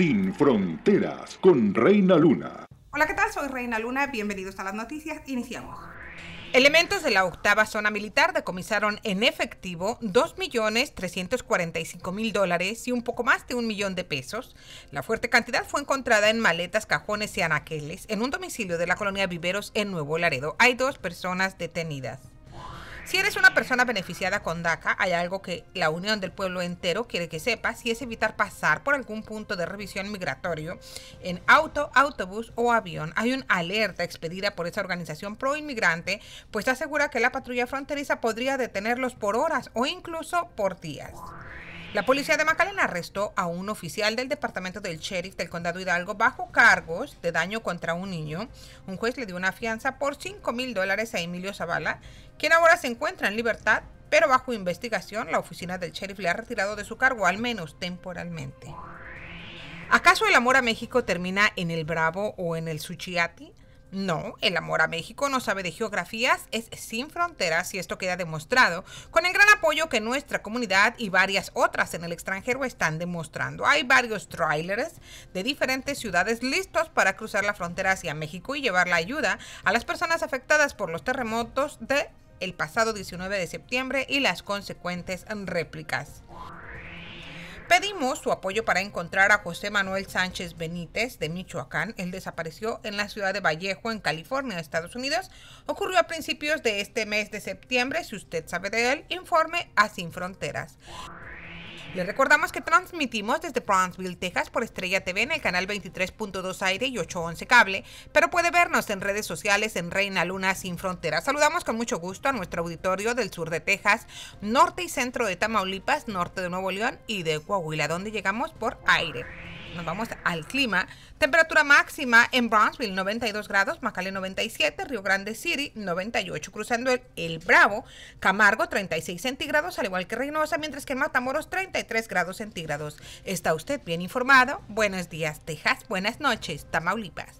Sin Fronteras con Reina Luna. Hola, ¿qué tal? Soy Reina Luna. Bienvenidos a las noticias. Iniciamos. Elementos de la octava zona militar decomisaron en efectivo 2.345.000 dólares y un poco más de un millón de pesos. La fuerte cantidad fue encontrada en maletas, cajones y anaqueles en un domicilio de la colonia Viveros en Nuevo Laredo. Hay dos personas detenidas. Si eres una persona beneficiada con DACA, hay algo que la Unión del Pueblo entero quiere que sepas y es evitar pasar por algún punto de revisión migratorio en auto, autobús o avión. Hay una alerta expedida por esa organización pro inmigrante, pues asegura que la patrulla fronteriza podría detenerlos por horas o incluso por días. La policía de Macalena arrestó a un oficial del departamento del sheriff del condado Hidalgo bajo cargos de daño contra un niño. Un juez le dio una fianza por 5 mil dólares a Emilio Zavala, quien ahora se encuentra en libertad, pero bajo investigación la oficina del sheriff le ha retirado de su cargo, al menos temporalmente. ¿Acaso el amor a México termina en el Bravo o en el Suchiati? No, el amor a México no sabe de geografías, es sin fronteras y esto queda demostrado con el gran apoyo que nuestra comunidad y varias otras en el extranjero están demostrando. Hay varios trailers de diferentes ciudades listos para cruzar la frontera hacia México y llevar la ayuda a las personas afectadas por los terremotos de el pasado 19 de septiembre y las consecuentes réplicas. Pedimos su apoyo para encontrar a José Manuel Sánchez Benítez de Michoacán. Él desapareció en la ciudad de Vallejo, en California, Estados Unidos. Ocurrió a principios de este mes de septiembre. Si usted sabe de él, informe a Sin Fronteras. Les recordamos que transmitimos desde Brownsville, Texas por Estrella TV en el canal 23.2 aire y 811 cable, pero puede vernos en redes sociales en Reina Luna Sin Fronteras. Saludamos con mucho gusto a nuestro auditorio del sur de Texas, norte y centro de Tamaulipas, norte de Nuevo León y de Coahuila, donde llegamos por aire. Nos vamos al clima. Temperatura máxima en Brownsville 92 grados, Macale 97, Río Grande City 98, cruzando el, el, Bravo, Camargo 36 centígrados, al igual que Reynosa, mientras que en Matamoros 33 grados centígrados. ¿Está usted bien informado? Buenos días, Texas. Buenas noches, Tamaulipas.